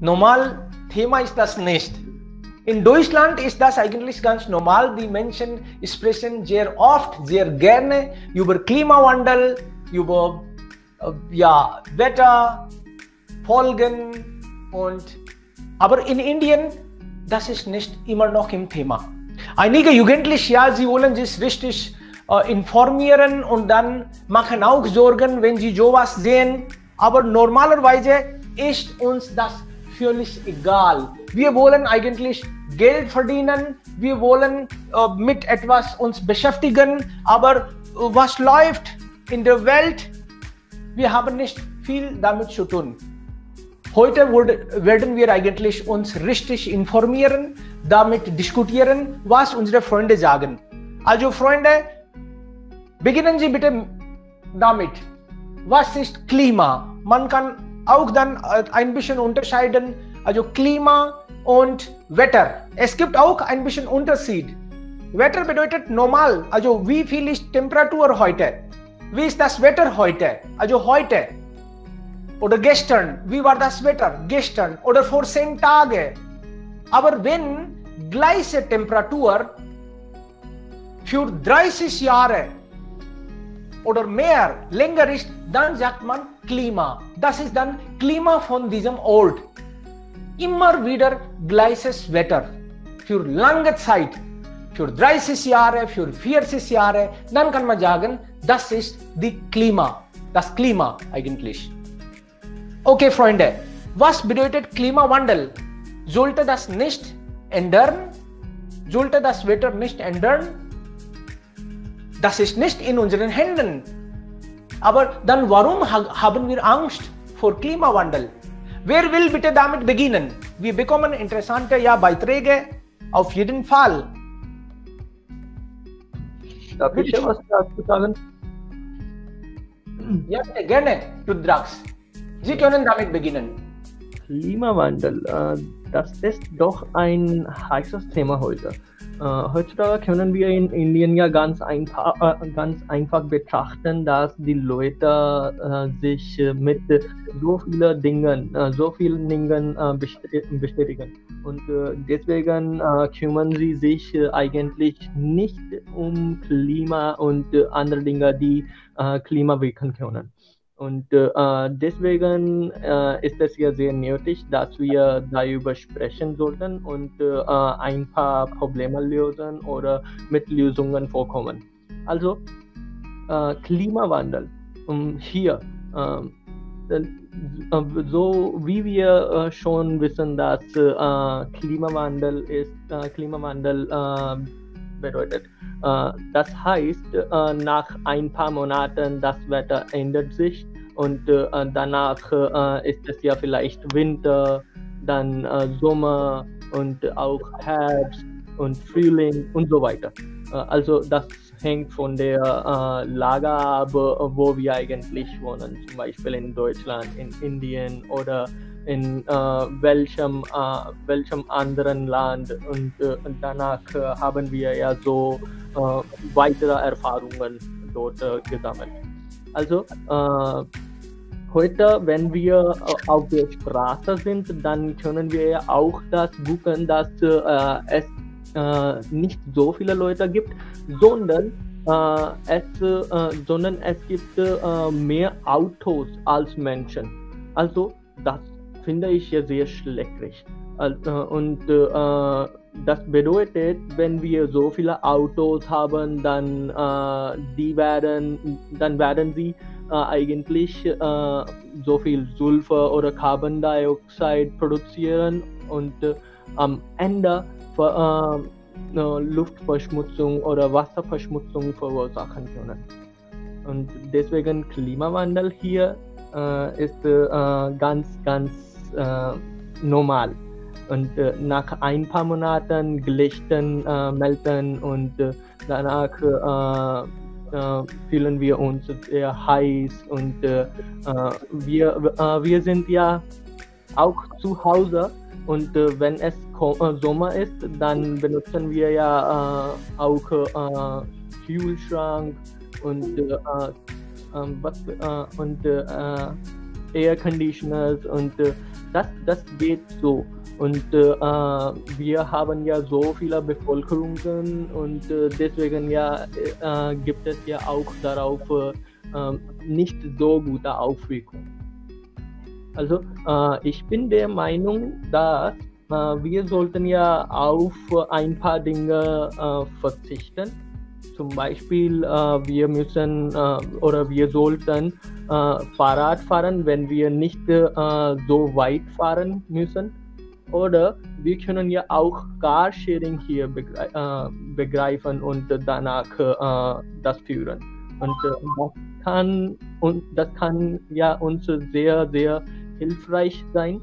Normal Thema ist das nicht. In Deutschland ist das eigentlich ganz normal. Die Menschen sprechen sehr oft, sehr gerne über Klimawandel, über äh, ja, Wetter, Folgen und aber in Indien, das ist nicht immer noch im Thema. Einige Jugendliche, ja, sie wollen sich richtig äh, informieren und dann machen auch Sorgen, wenn sie sowas sehen. Aber normalerweise ist uns das völlig egal. Wir wollen eigentlich Geld verdienen, wir wollen äh, mit etwas uns beschäftigen, aber äh, was läuft in der Welt, wir haben nicht viel damit zu tun. Heute werden wir eigentlich uns richtig informieren, damit diskutieren, was unsere Freunde sagen. Also Freunde, beginnen Sie bitte damit. Was ist Klima? Man kann auch dann äh, ein bisschen unterscheiden, also Klima und Wetter. Es gibt auch ein bisschen Unterschied. Wetter bedeutet normal, also wie viel ist Temperatur heute? Wie ist das Wetter heute? Also heute. Oder gestern, wie war das Wetter? Gestern oder vor zehn Tagen. Aber wenn gleiche Temperatur für 30 Jahre oder mehr länger ist, dann sagt man Klima. Das ist dann Klima von diesem Ort. Immer wieder gleiches Wetter für lange Zeit, für 30 Jahre, für 40 Jahre, dann kann man sagen, das ist die Klima, das Klima eigentlich. Okay, Freunde, was bedeutet Klimawandel? Sollte das nicht ändern? Sollte das Wetter nicht ändern? Das ist nicht in unseren Händen. Aber dann warum haben wir Angst vor Klimawandel? Wer will bitte damit beginnen? Wir bekommen interessante ja, Beiträge auf jeden Fall. Darf ich was dazu sagen? Ja, gerne, Rudrax. Sie können damit beginnen. Klimawandel, äh, das ist doch ein heißes Thema heute. Äh, heutzutage können wir in Indien ja ganz einfach, äh, ganz einfach betrachten, dass die Leute äh, sich mit so vielen Dingen, so vielen Dingen bestätigen. Und deswegen kümmern sie sich eigentlich nicht um Klima und andere Dinge, die Klima wirken können. Und äh, deswegen äh, ist es ja sehr nötig, dass wir darüber sprechen sollten und äh, ein paar Probleme lösen oder mit Lösungen vorkommen. Also äh, Klimawandel um, hier. Ähm, äh, so wie wir äh, schon wissen, dass Klimawandel ist Klimawandel bedeutet. Äh, das heißt, äh, nach ein paar Monaten das Wetter ändert sich und äh, danach ist es ja vielleicht Winter, dann Sommer und auch Herbst und Frühling und so weiter. also das hängt von der Lage ab, wo wir eigentlich wohnen, zum Beispiel in Deutschland, in Indien oder in äh, welchem, äh, welchem anderen Land und, äh, danach äh, haben wir ja so äh, weitere Erfahrungen dort äh, gesammelt. Also heute, wenn wir auf der Straße sind, dann können wir ja auch das gucken, dass es nicht so viele Leute gibt, sondern es, sondern es gibt mehr Autos als Menschen. Also das finde ich ja sehr schrecklich. Und äh, das bedeutet, wenn wir so viele Autos haben, dann, äh, die werden, dann werden sie äh, eigentlich äh, so viel Sulfur oder Carbon Dioxide produzieren und äh, am Ende für, äh, Luftverschmutzung oder Wasserverschmutzung verursachen können. Und deswegen Klimawandel hier ist ganz, ganz äh, normal. Und äh, nach ein paar Monaten Glächten äh, melden und äh, danach äh, äh, fühlen wir uns sehr heiß und wir, wir sind ja auch zu Hause und wenn es Sommer ist, dann benutzen wir ja auch Kühlschrank und, was, und Air Conditioners und das, das geht so. Und äh, wir haben ja so viele Bevölkerungen und äh, deswegen ja äh, gibt es ja auch darauf äh, ähm, nicht so gute Aufwirkung. Also äh, ich bin der Meinung, dass äh, wir sollten ja auf ein paar Dinge verzichten zum Beispiel, äh, wir müssen äh, oder wir sollten äh, Fahrrad fahren, wenn wir nicht äh, so weit fahren müssen. Oder wir können ja auch Carsharing hier begre äh, begreifen und danach äh, das führen. Und das kann und das kann ja uns sehr, sehr hilfreich sein.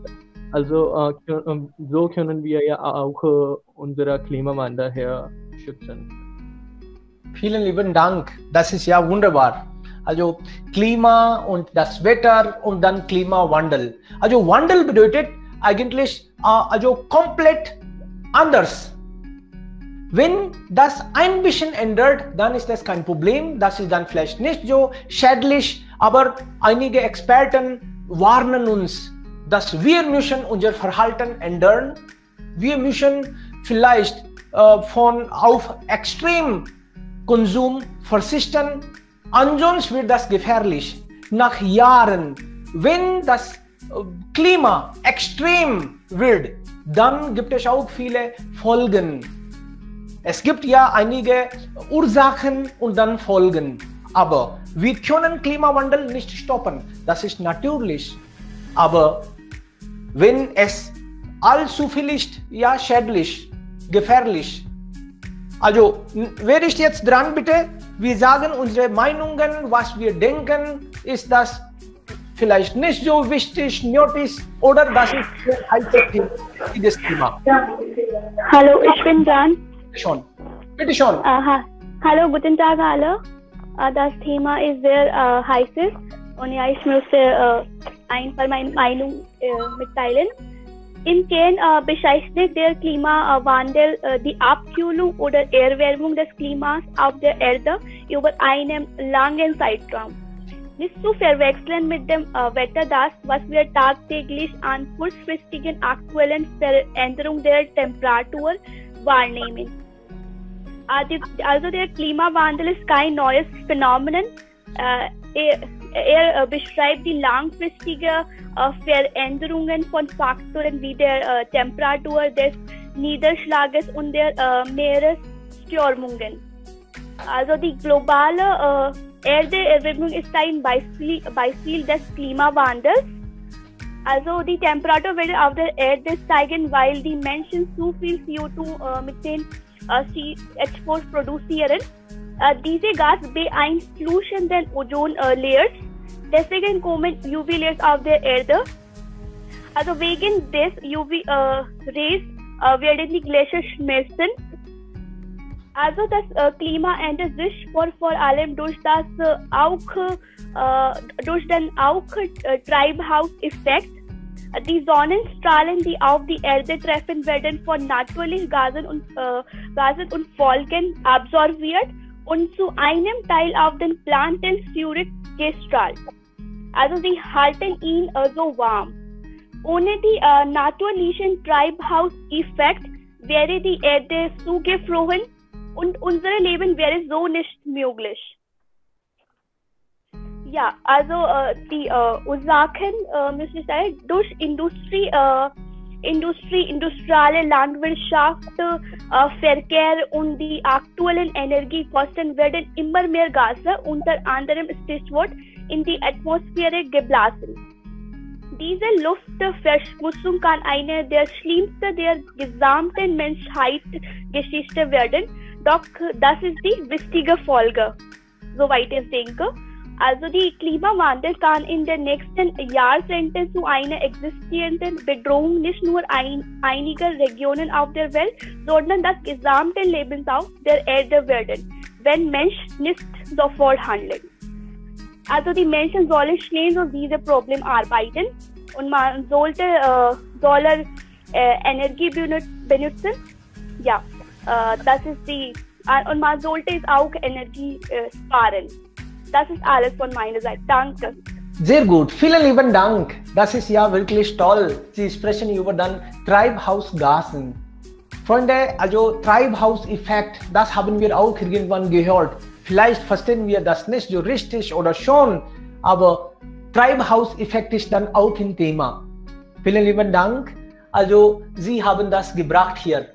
Also so können wir ja auch unsere Klimawandel hier schützen. Vielen lieben Dank. Das ist ja wunderbar. Also Klima und das Wetter und dann Klimawandel. Also Wandel bedeutet eigentlich uh, also komplett anders. Wenn das ein bisschen ändert, dann ist das kein Problem. Das ist dann vielleicht nicht so schädlich, aber einige Experten warnen uns, dass wir müssen unser Verhalten ändern. Wir müssen vielleicht uh, von auf extrem Konsum verzichten, ansonsten wird das gefährlich. Nach Jahren, wenn das äh, Klima extrem wird, dann gibt es auch viele Folgen. Es gibt ja einige Ursachen und dann Folgen. Aber wir können Klimawandel nicht stoppen. Das ist natürlich. Aber wenn es allzu viel ist, ja schädlich, gefährlich, also, wer ist jetzt dran, bitte? Wir sagen unsere Meinungen, was wir denken, ist das vielleicht nicht so wichtig, nötig oder das ist das Thema. Ja. Hallo, ich bin dran. Schon. Bitte schon. Aha. Hallo, guten Tag alle. Äh, das Thema ist sehr äh, heißes und ja, ich möchte äh, einfach meine Meinung äh, mitteilen. Im Kern äh, bezeichnet der Klimawandel äh, die Abkühlung oder Erwärmung des Klimas auf der Erde über einen langen Zeitraum. Nicht zu verwechseln mit dem Wetter, das, was wir tagtäglich an kurzfristigen aktuellen Veränderungen der Temperatur wahrnehmen. Also der Klimawandel ist kein neues Phänomen. Äh, er, äh, beschreibt die langfristige äh, Veränderungen von Faktoren wie der äh, Temperatur des Niederschlages und der Meeresstürmungen. Also die globale Erderwärmung ist ein Beispiel, Beispiel des Klimawandels. Also die Temperatur wird auf der Erde steigen, weil die Menschen zu viel CO2 mit den CH4 produzieren. Uh, diese Gas beeinflussen den Ozon-Layers. Uh, Deswegen kommen UV-Layers auf der Erde. Also wegen des UV-Rays uh, uh werden die Gletscher schmelzen. Also das Klima uh, ändert sich vor, vor allem durch uh, das auch durch den auch Treibhauseffekt. Die Sonnenstrahlen, die auf die Erde treffen, werden von natürlichen Gasen und, äh, Gasen und Wolken absorbiert und zu einem Teil auf den Planten Zurich gestrahlt. Also sie halten ihn äh, so warm. Ohne die äh, natürlichen Treibhauseffekt wäre die Erde zugefroren und unser Leben wäre so nicht möglich. Ja, also äh, die äh, Ursachen, äh, müssen ich sagen, durch Industrie äh, Industrie, industrielle Landwirtschaft, Verkehr und die aktuellen Energiekosten werden immer mehr Gase, unter anderem Stichwort, in die Atmosphäre geblasen. Diese Luftverschmutzung kann eine der schlimmsten der gesamten Menschheitsgeschichte werden, doch das ist die wichtige Folge, soweit ich denke. Also die Klimawandel kann in den nächsten Jahrzehnten zu einer existierenden Bedrohung nicht nur ein, einiger Regionen auf der Welt, sondern das gesamte Lebensraum der Erde werden, wenn Menschen nicht sofort handeln. Also die Menschen sollen schnell auf diese Problem arbeiten und man sollte äh, Solar äh, Energie benutzen. Ja, äh, das ist die und man sollte auch Energie äh, sparen. Das ist alles von meiner Seite. Danke. Sehr gut. Vielen lieben Dank. Das ist ja wirklich toll. Sie sprechen über den Treibhausgasen. Freunde, also Treibhauseffekt, das haben wir auch irgendwann gehört. Vielleicht verstehen wir das nicht so richtig oder schon, aber Treibhauseffekt ist dann auch ein Thema. Vielen lieben Dank. Also, Sie haben das gebracht hier.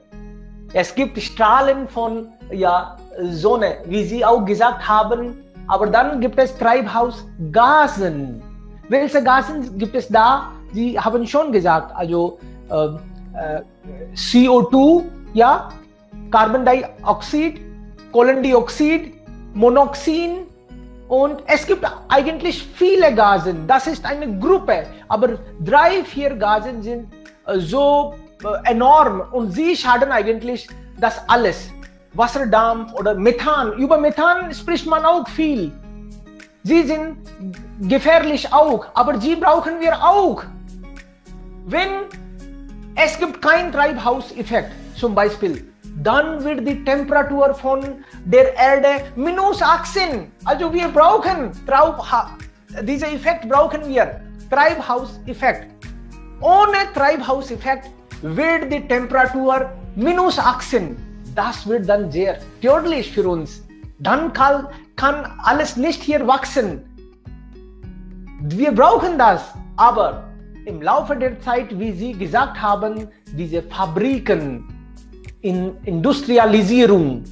Es gibt Strahlen von ja, Sonne, wie Sie auch gesagt haben, aber dann gibt es Treibhausgasen. Welche Gasen gibt es da? Sie haben schon gesagt, also äh, äh, CO2, ja, Carbon Dioxid, Kohlendioxid, Monoxin und es gibt eigentlich viele Gasen. Das ist eine Gruppe, aber drei, vier Gasen sind äh, so enorm und sie schaden eigentlich das alles. Wasserdampf oder Methan. Über Methan spricht man auch viel. Sie sind gefährlich auch, aber sie brauchen wir auch. Wenn es gibt keinen Treibhauseffekt, zum Beispiel, dann wird die Temperatur von der Erde minus 18. Also wir brauchen Treibha diesen Effekt brauchen wir. Treibhauseffekt. Ohne Treibhauseffekt wird die Temperatur minus 18 das wird dann sehr tödlich für uns. Dann kann, kann alles nicht hier wachsen. Wir brauchen das, aber im Laufe der Zeit, wie Sie gesagt haben, diese Fabriken in Industrialisierung,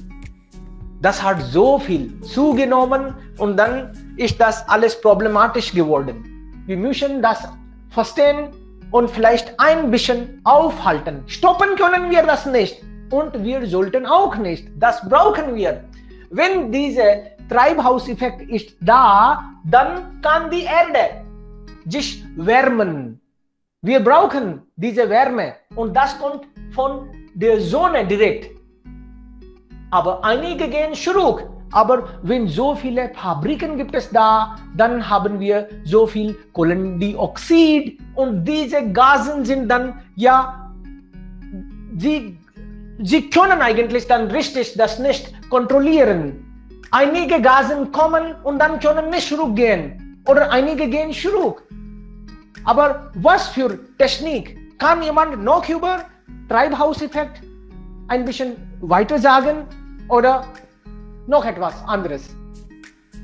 das hat so viel zugenommen und dann ist das alles problematisch geworden. Wir müssen das verstehen und vielleicht ein bisschen aufhalten. Stoppen können wir das nicht und wir sollten auch nicht. Das brauchen wir. Wenn dieser Treibhauseffekt ist da, dann kann die Erde sich wärmen. Wir brauchen diese Wärme und das kommt von der Sonne direkt. Aber einige gehen zurück. Aber wenn so viele Fabriken gibt es da, dann haben wir so viel Kohlendioxid und diese Gasen sind dann ja, sie Sie können eigentlich dann richtig das nicht kontrollieren. Einige Gasen kommen und dann können nicht zurückgehen. Oder einige gehen zurück. Aber was für Technik? Kann jemand noch über Treibhauseffekt ein bisschen weiter sagen? Oder noch etwas anderes?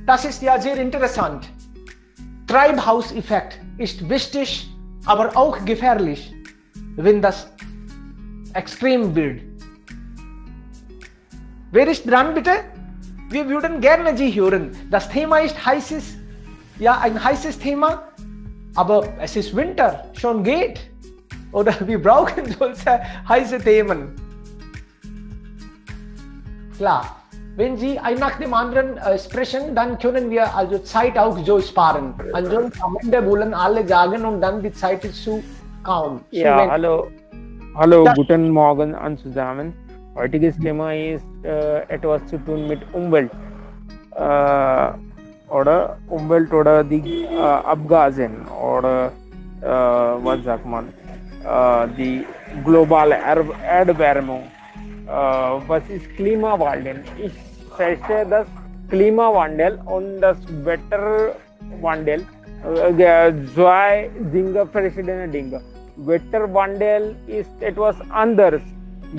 Das ist ja sehr interessant. Treibhauseffekt ist wichtig, aber auch gefährlich, wenn das extrem wird. Wer ist dran bitte? Wir würden gerne Sie hören. Das Thema ist heißes, ja, ein heißes Thema, aber es ist Winter, schon geht. Oder wir brauchen solche heiße Themen. Klar, wenn Sie ein nach dem anderen äh, sprechen, dann können wir also Zeit auch so sparen. Ansonsten am Ende wollen alle sagen und dann die Zeit ist zu kaum. Ja, hallo. Hallo, das, guten Morgen an zusammen. Heutiges Thema ist äh, etwas zu tun mit Umwelt äh, oder Umwelt oder die äh, Abgasen oder äh, was sagt man, äh, die globale er Erderwärmung. Äh, was ist Klimawandel? Ich schätze das Klimawandel und das Wetterwandel zwei Dinge, verschiedene Dinge. Wetterwandel ist etwas anderes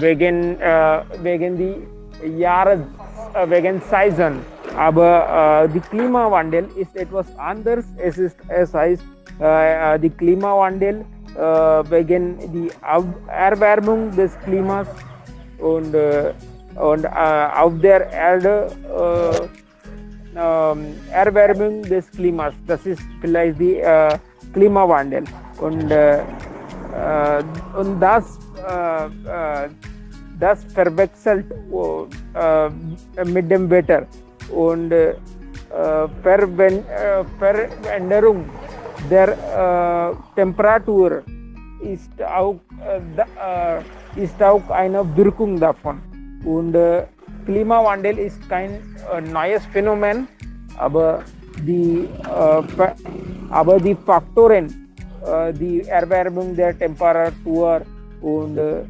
वेगन वेगन दी यार वेगन साइजन अब दी क्लीमा वांडेल इस इट वाज अंडर्स एसिस्ट एसाइज दी क्लीमा वांडेल वेगन दी अब एर वर्मुंग दिस क्लीमास एंड एंड अब देर एड एर वर्मुंग दिस क्लीमास. दिस इस फिलाइज दी क्लीमा वांडेल. एंड एंड दस das verwechselt mit dem Wetter und Veränderung der Temperatur ist auch, ist auch eine Wirkung davon. Und Klimawandel ist kein neues Phänomen, aber die, aber die Faktoren, die Erwärmung der Temperatur und äh,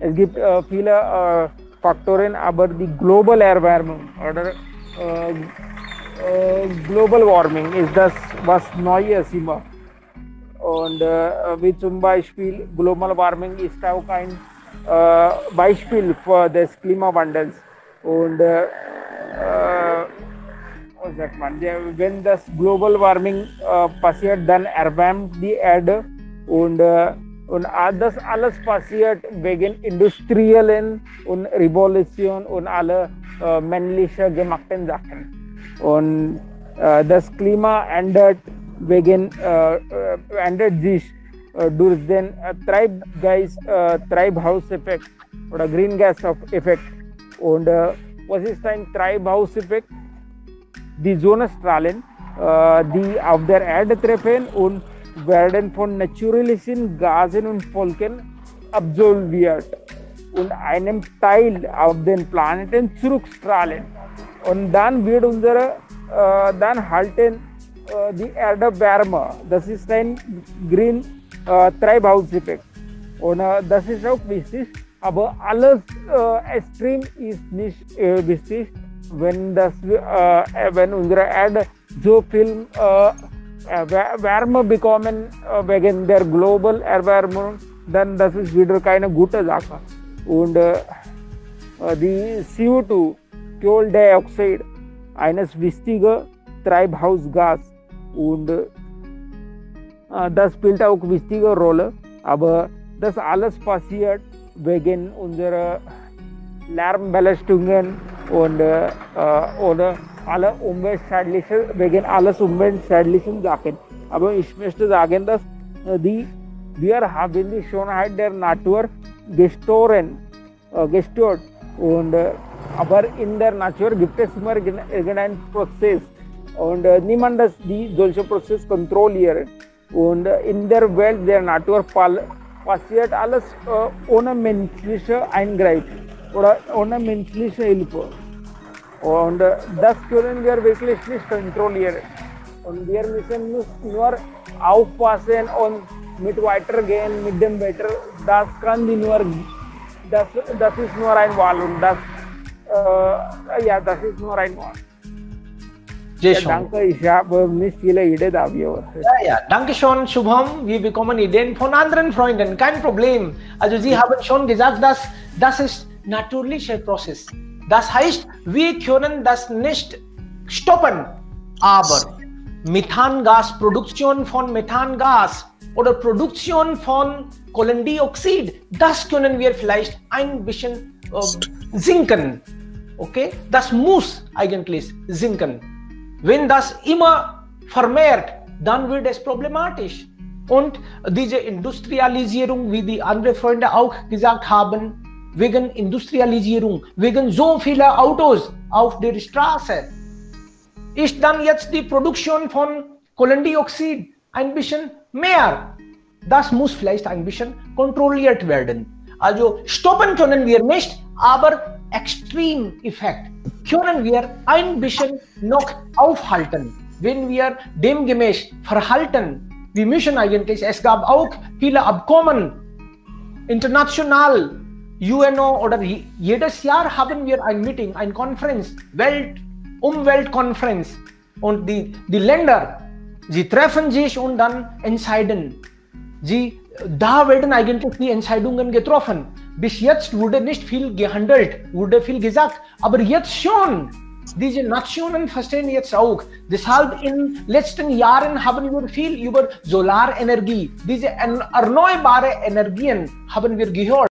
es gibt äh, viele äh, Faktoren, aber die globale Erwärmung oder äh, Global Warming ist das, was neu ist immer. Und äh, wie zum Beispiel Global Warming ist auch ein äh, Beispiel für des Klimawandels. Und äh, äh, was sagt man? Wenn das Global Warming äh, passiert, dann erwärmt die Erde und, äh, und das alles passiert wegen industriellen und Revolution und alle äh, männliche gemachten Sachen. Und äh, das Klima ändert wegen äh, äh, ändert sich durch den Treibgas, Treibhauseffekt oder Green Gas Effekt. Und was ist ein Treibhauseffekt? Die Sonnenstrahlen, die auf der Erde treffen und werden von natürlichen Gasen und Wolken absolviert und einem Teil auf den Planeten zurückstrahlen. Und dann wird unsere, äh, dann halten äh, die Erde wärmer. Das ist ein Green äh, Treibhauseffekt. Und äh, das ist auch wichtig. Aber alles äh, extrem ist nicht äh, wichtig, wenn, das, wenn unsere Erde so viel Wärme bekommen wegen der Global Erwärmung, dann das ist wieder keine gute Sache. Und äh, die CO2, Kohlenmonoxid, eines wichtigen Treibhausgas und äh, das spielt auch eine wichtige Rolle. Aber das alles passiert wegen unserer Lärmbelastungen und äh, oder alle umweltschädlichen, wegen alles umweltschädlichen Sachen. Aber ich möchte sagen, dass die, wir haben die Schönheit der Natur gestohlen, äh, gestört. Und, äh, aber in der Natur gibt es immer irgendeinen Prozess. Und äh, niemand das die solche Prozess kontrolliert. Und äh, in der Welt der Natur passiert alles äh, ohne menschliche Eingreif oder ohne menschliche Hilfe. Und äh, das können wir wirklich nicht kontrollieren. Und wir müssen nur aufpassen und mit weitergehen mit dem Wetter. Das kann die nur, das, das ist nur ein Wahl und das, äh, ja, das ist nur ein Wahl. Ja, danke, ich habe nicht viele Ideen dafür. Ja, ja, danke schon, Shubham. Wir bekommen Ideen von anderen Freunden, kein Problem. Also Sie haben schon gesagt, dass das ist natürlicher Prozess. Das heißt, wir können das nicht stoppen, aber Methangasproduktion von Methangas oder Produktion von Kohlendioxid, das können wir vielleicht ein bisschen äh, sinken. Okay, das muss eigentlich sinken. Wenn das immer vermehrt, dann wird es problematisch. Und diese Industrialisierung, wie die anderen Freunde auch gesagt haben, wegen Industrialisierung, wegen so vieler Autos auf der Straße, ist dann jetzt die Produktion von Kohlendioxid ein bisschen mehr. Das muss vielleicht ein bisschen kontrolliert werden. Also stoppen können wir nicht, aber Extremeffekt können wir ein bisschen noch aufhalten, wenn wir demgemäß verhalten. Wir müssen eigentlich, es gab auch viele Abkommen, international, UNO oder jedes Jahr haben wir ein Meeting, eine Konferenz, Welt, Umweltkonferenz und die, die Länder, sie treffen sich und dann entscheiden. Sie, da werden eigentlich die Entscheidungen getroffen. Bis jetzt wurde nicht viel gehandelt, wurde viel gesagt, aber jetzt schon. Diese Nationen verstehen jetzt auch. Deshalb in den letzten Jahren haben wir viel über Solarenergie, diese erneuerbare Energien haben wir gehört.